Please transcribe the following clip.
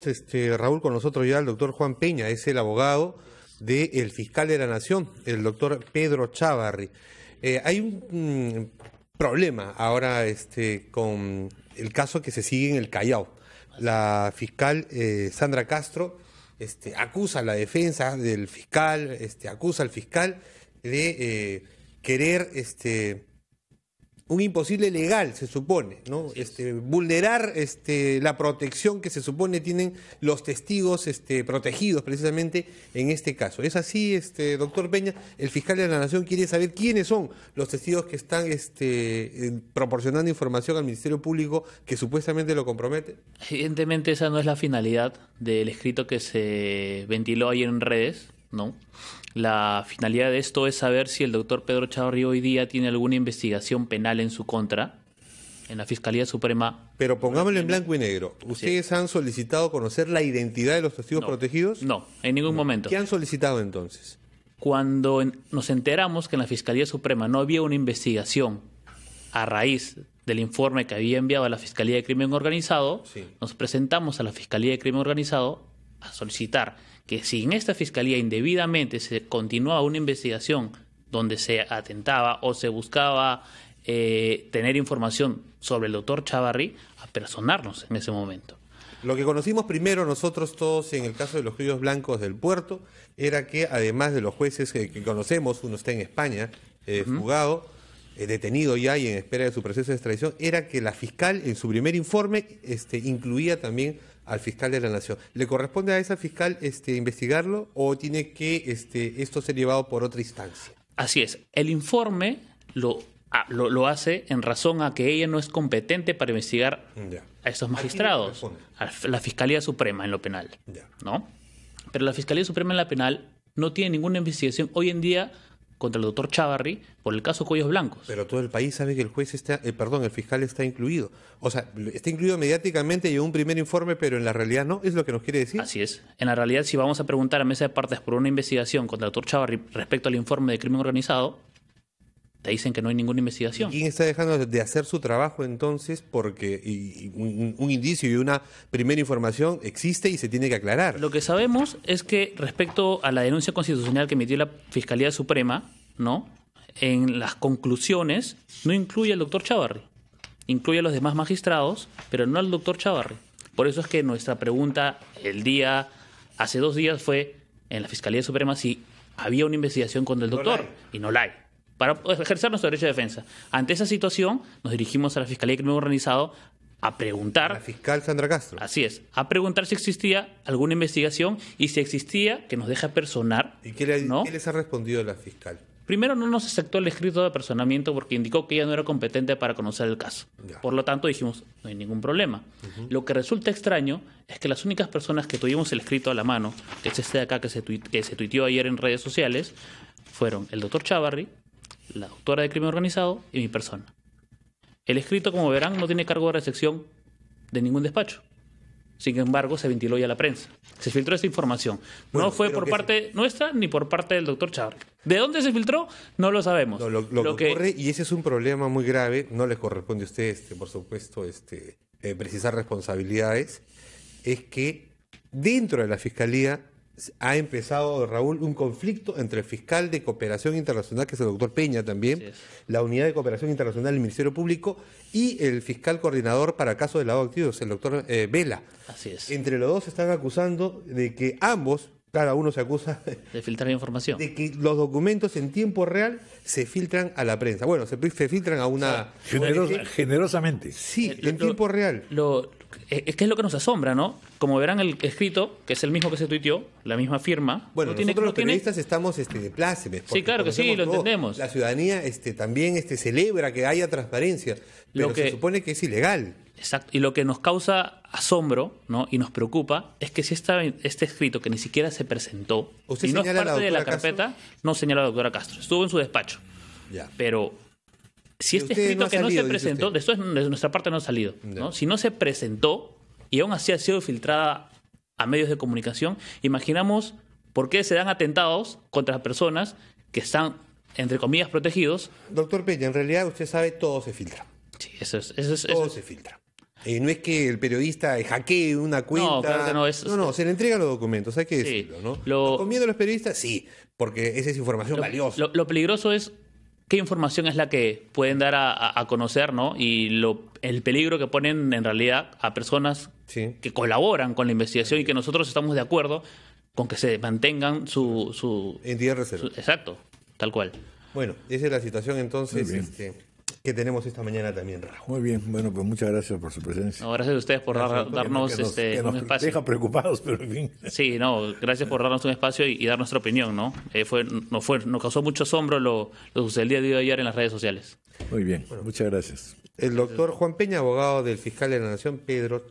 Este, Raúl, con nosotros ya el doctor Juan Peña, es el abogado del fiscal de la Nación, el doctor Pedro Chávarri. Eh, hay un mm, problema ahora este, con el caso que se sigue en el Callao. La fiscal eh, Sandra Castro este, acusa a la defensa del fiscal, este, acusa al fiscal de eh, querer este, un imposible legal, se supone, ¿no? Este, vulnerar este, la protección que se supone tienen los testigos este, protegidos precisamente en este caso. Es así, este, doctor Peña, el fiscal de la Nación quiere saber quiénes son los testigos que están este, proporcionando información al Ministerio Público que supuestamente lo compromete. Evidentemente esa no es la finalidad del escrito que se ventiló ayer en redes, ¿no? La finalidad de esto es saber si el doctor Pedro Chavarri hoy día tiene alguna investigación penal en su contra en la Fiscalía Suprema. Pero pongámoslo en blanco y negro. ¿Ustedes han solicitado conocer la identidad de los testigos protegidos? No, en ningún momento. ¿Qué han solicitado entonces? Cuando nos enteramos que en la Fiscalía Suprema no había una investigación a raíz del informe que había enviado a la Fiscalía de Crimen Organizado, nos presentamos a la Fiscalía de Crimen Organizado a solicitar que si en esta fiscalía indebidamente se continuaba una investigación donde se atentaba o se buscaba eh, tener información sobre el doctor Chavarri, a personarnos en ese momento. Lo que conocimos primero nosotros todos en el caso de los críos blancos del puerto era que además de los jueces que, conocemos, uno está en España, eh, fugado, eh, detenido ya y en espera de su proceso de extradición, era que la fiscal en su primer informe este, incluía también al fiscal de la nación. ¿Le corresponde a esa fiscal este, investigarlo o tiene que este, esto ser llevado por otra instancia? Así es. El informe lo, ah, lo, hace en razón a que ella no es competente para investigar a estos magistrados, a la Fiscalía Suprema en lo penal. ¿no? Pero la Fiscalía Suprema en la penal no tiene ninguna investigación hoy en día contra el doctor Chavarri por el caso Cuellos Blancos. Pero todo el país sabe que el juez está, eh, perdón, el fiscal está incluido. O sea, está incluido mediáticamente y un primer informe, pero en la realidad no, es lo que nos quiere decir. Así es. En la realidad, si vamos a preguntar a mesa de partes por una investigación contra el doctor Chavarri respecto al informe de crimen organizado, te dicen que no hay ninguna investigación. ¿Quién está dejando de hacer su trabajo entonces? Porque un, indicio y una primera información existe y se tiene que aclarar. Lo que sabemos es que respecto a la denuncia constitucional que emitió la Fiscalía Suprema, ¿no? En las conclusiones no incluye al doctor Chavarri. Incluye a los demás magistrados, pero no al doctor Chavarri. Por eso es que nuestra pregunta el día, hace dos días, fue en la Fiscalía Suprema si había una investigación contra el doctor. y no la hay para ejercer nuestro derecho de defensa. Ante esa situación, nos dirigimos a la Fiscalía de Crimen Organizado a preguntar. La fiscal Sandra Castro. Así es, a preguntar si existía alguna investigación y si existía, que nos deja personar. ¿Y qué, les ha respondido la fiscal? Primero, no nos aceptó el escrito de personamiento porque indicó que ella no era competente para conocer el caso. Por lo tanto, dijimos, no hay ningún problema. Lo que resulta extraño es que las únicas personas que tuvimos el escrito a la mano, que es este de acá que se, que se tuiteó ayer en redes sociales, fueron el doctor Chavarri, la doctora de crimen organizado y mi persona. El escrito, como verán, no tiene cargo de recepción de ningún despacho. Sin embargo, se ventiló ya a la prensa. Se filtró esta información. no fue por parte nuestra ni por parte del doctor Chávez. ¿De dónde se filtró? No lo sabemos. lo, que, ocurre, y ese es un problema muy grave, no le corresponde a usted, este, por supuesto, este, eh, precisar responsabilidades, es que dentro de la Fiscalía ha empezado, Raúl, un conflicto entre el fiscal de cooperación internacional, que es el doctor Peña también, la unidad de cooperación internacional del Ministerio Público, y el fiscal coordinador para casos de lavado activos, el doctor eh, Vela. Así es. Entre los dos están acusando de que ambos, cada uno se acusa de filtrar información. De que los documentos en tiempo real se filtran a la prensa. Bueno, se, filtran a una... generosamente. Sí, en tiempo real. Lo, es que es lo que nos asombra, ¿no? Como verán el escrito, que es el mismo que se tuiteó, la misma firma. Bueno, nosotros los periodistas estamos este, de plácemes. Sí, claro que sí, lo entendemos. La ciudadanía este, también este, celebra que haya transparencia, pero lo que, se supone que es ilegal. Exacto. Y lo que nos causa asombro ¿no? y nos preocupa es que si está este escrito que ni siquiera se presentó ¿Usted y no es parte de la carpeta, no señala a la doctora Castro. Estuvo en su despacho. Ya. Pero si este escrito que no se presentó, de esto es, de nuestra parte no ha salido, ¿no? si no se presentó y aún así ha sido filtrada a medios de comunicación, imaginamos por qué se dan atentados contra personas que están, entre comillas, protegidos. Doctor Peña, en realidad usted sabe, todo se filtra. Sí, eso es. Eso todo se filtra. Eh, no es que el periodista hackee una cuenta. claro que no, es- no, no, se le entregan los documentos, hay que Sí. decirlo, ¿no? Lo- ¿Con miedo a los periodistas? Sí, porque esa es información valiosa. Lo, lo peligroso es qué información es la que pueden dar a, conocer, ¿no? Y lo, el peligro que ponen en realidad a personas Sí. que colaboran con la investigación y que nosotros estamos de acuerdo con que se mantengan su... su, Entidad reserva. su- exacto, tal cual. Bueno, esa es la situación entonces Muy bien. este, que tenemos esta mañana también, Raúl. Muy bien, bueno, pues muchas gracias por su presencia. No, gracias a ustedes por dar- darnos que nos, este, que un nos espacio. deja preocupados, pero en fin. Sí, no, gracias por darnos un espacio y, y dar nuestra opinión, ¿no? Eh, fue, nos, fue, nos causó mucho asombro lo, lo que sucedió el día de ayer en las redes sociales. Muy bien, muchas gracias. El doctor Juan Peña, abogado del fiscal de la Nación, Pedro